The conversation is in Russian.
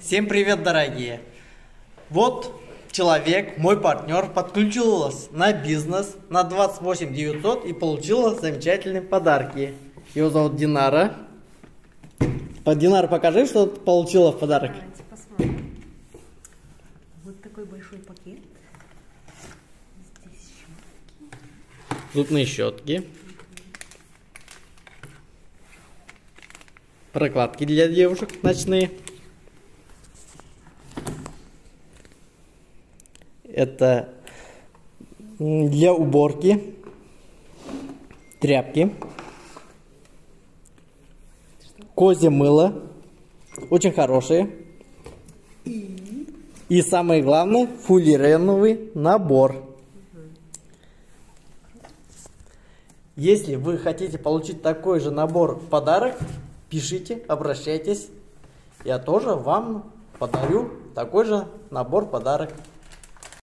Всем привет, дорогие! Вот человек, мой партнер, подключилась на бизнес на 28 900 и получила замечательные подарки. Его зовут Динара. Динара, покажи, что ты получила в подарок. Давайте посмотрим. Вот такой большой пакет. Здесь еще. Зубные щетки. Прокладки для девушек ночные. Это для уборки. Тряпки. Козье мыло. Очень хорошие. И самое главное, фуллереновый набор. Если вы хотите получить такой же набор в подарок, пишите, обращайтесь. Я тоже вам подарю такой же набор подарок.